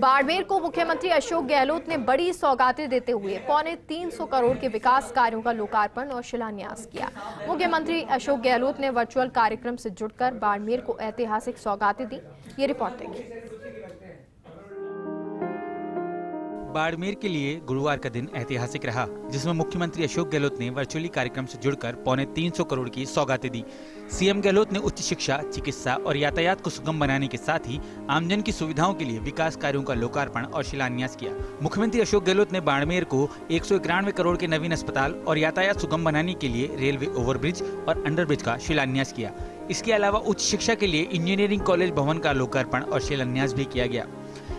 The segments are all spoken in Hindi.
बाड़मेर को मुख्यमंत्री अशोक गहलोत ने बड़ी सौगातें देते हुए पौने 300 करोड़ के विकास कार्यों का लोकार्पण और शिलान्यास किया। मुख्यमंत्री अशोक गहलोत ने वर्चुअल कार्यक्रम से जुड़कर बाड़मेर को ऐतिहासिक सौगातें दी। ये रिपोर्ट देखिए बाड़मेर के लिए गुरुवार का दिन ऐतिहासिक रहा, जिसमें मुख्यमंत्री अशोक गहलोत ने वर्चुअली कार्यक्रम से जुड़कर पौने 300 करोड़ की सौगातें दी। सीएम गहलोत ने उच्च शिक्षा, चिकित्सा और यातायात को सुगम बनाने के साथ ही आमजन की सुविधाओं के लिए विकास कार्यों का लोकार्पण और शिलान्यास किया। मुख्यमंत्री अशोक गहलोत ने बाड़मेर को एक करोड़ के नवीन अस्पताल और यातायात सुगम बनाने के लिए रेलवे ओवरब्रिज और अंडरब्रिज का शिलान्यास किया। इसके अलावा उच्च शिक्षा के लिए इंजीनियरिंग कॉलेज भवन का लोकार्पण और शिलान्यास भी किया गया।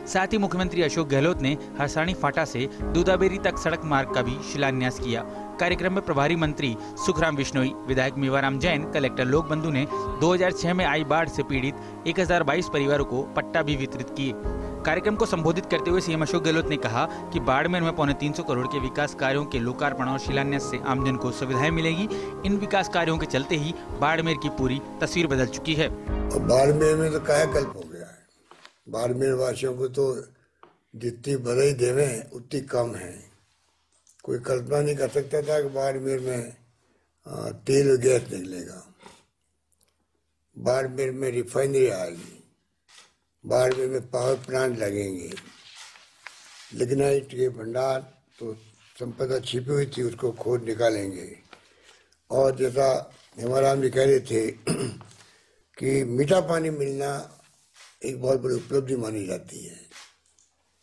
साथ ही मुख्यमंत्री अशोक गहलोत ने हरसाणी फाटा से दूधाबेरी तक सड़क मार्ग का भी शिलान्यास किया। कार्यक्रम में प्रभारी मंत्री सुखराम बिश्नोई, विधायक मेवाराम जैन, कलेक्टर लोक बंधु ने 2006 में आई बाढ़ से पीड़ित 1022 परिवारों को पट्टा भी वितरित किए। कार्यक्रम को संबोधित करते हुए सीएम अशोक गहलोत ने कहा कि बाड़मेर में पौने 300 करोड़ के विकास कार्यों के लोकार्पण और शिलान्यास से आमजन को सुविधाएँ मिलेगी। इन विकास कार्यों के चलते ही बाड़मेर की पूरी तस्वीर बदल चुकी है। बाड़मेर में तो कायाकल्प है। बाड़मेर वासियों को तो जितनी बधाई देवे, उतनी कम है। कोई कल्पना नहीं कर सकता था कि बाड़मेर में तेल और गैस निकलेगा। बाड़मेर में रिफाइनरी आएगी बाड़मेर में पावर प्लांट लगेंगे। लिग्नाइट के भंडार तो संपदा छिपी हुई थी, उसको खोद निकालेंगे। और जैसा हेमाराम जी कह रहे थे कि मीठा पानी मिलना एक बहुत बड़ी उपलब्धि मानी जाती है।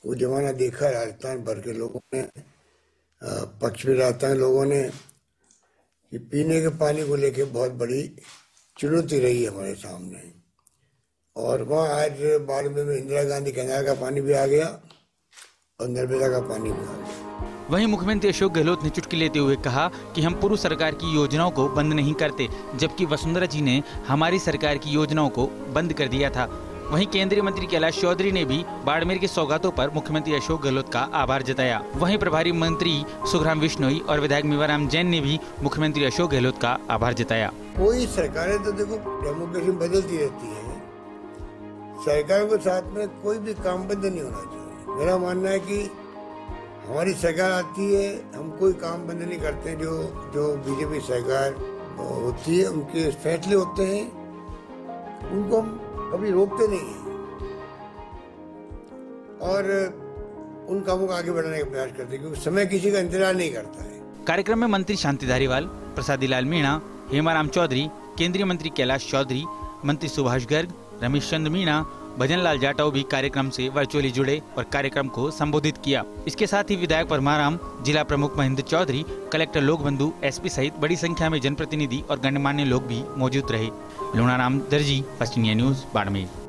वो जमाना देखा राजस्थान भर के लोगों ने पश्चिमी राजस्थान लोगों ने कि पीने के पानी को लेके बहुत बड़ी चुनौती रही है हमारे सामने। और वहाँ आज बाड़मेर में इंदिरा गांधी कैनाल का पानी भी आ गया और नर्मदा का पानी भी आ गया। वहीं मुख्यमंत्री अशोक गहलोत ने चुटकी लेते हुए कहा कि हम पूर्व सरकार की योजनाओं को बंद नहीं करते, जबकि वसुंधरा जी ने हमारी सरकार की योजनाओं को बंद कर दिया था। वहीं केंद्रीय मंत्री कैलाश चौधरी ने भी बाड़मेर की सौगातों पर मुख्यमंत्री अशोक गहलोत का आभार जताया। वहीं प्रभारी मंत्री सुखराम बिश्नोई और विधायक मेवाराम जैन ने भी मुख्यमंत्री अशोक गहलोत का आभार जताया। कोई सरकारें तो देखो डेमोक्रेसी बदलती रहती है। सरकारों के साथ में कोई भी काम बंद नहीं होना चाहिए। मेरा मानना है की हमारी सरकार आती है, हम कोई काम बंद नहीं करते जो जो बीजेपी सरकार होती है, उनके फैसले होते हैं। उनको हम कभी रोकते नहीं हैं। और उन कामों को आगे बढ़ाने का प्रयास करते क्योंकि समय किसी का इंतज़ार नहीं करता है। कार्यक्रम में मंत्री शांति धारीवाल, प्रसादी लाल मीणा, हेमाराम चौधरी, केंद्रीय मंत्री कैलाश चौधरी, मंत्री सुभाष गर्ग, रमेश चंद्र मीणा भजन लाल जाटव भी कार्यक्रम से वर्चुअली जुड़े और कार्यक्रम को संबोधित किया। इसके साथ ही विधायक परमाराम, जिला प्रमुख महेंद्र चौधरी, कलेक्टर लोकबंधु एसपी सहित बड़ी संख्या में जनप्रतिनिधि और गणमान्य लोग भी मौजूद रहे। लूणाराम दर्जी, फ़र्स्ट इंडिया न्यूज़, बाड़मेर।